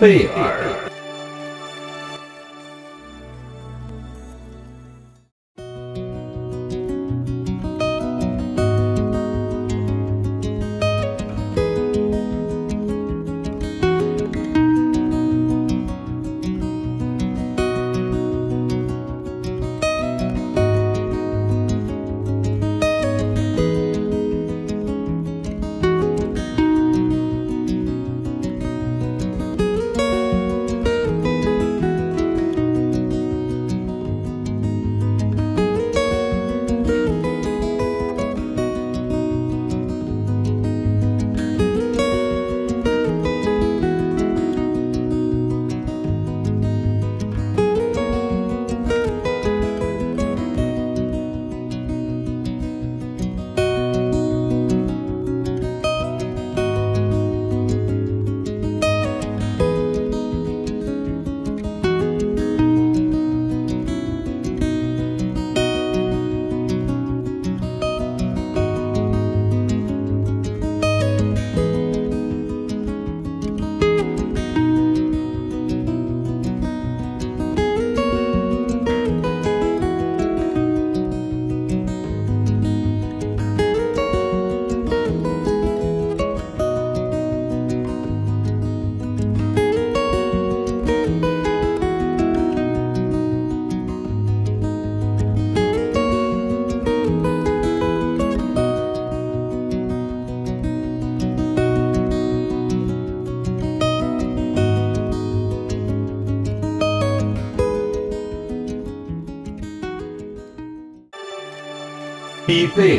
贝尔。Be fair.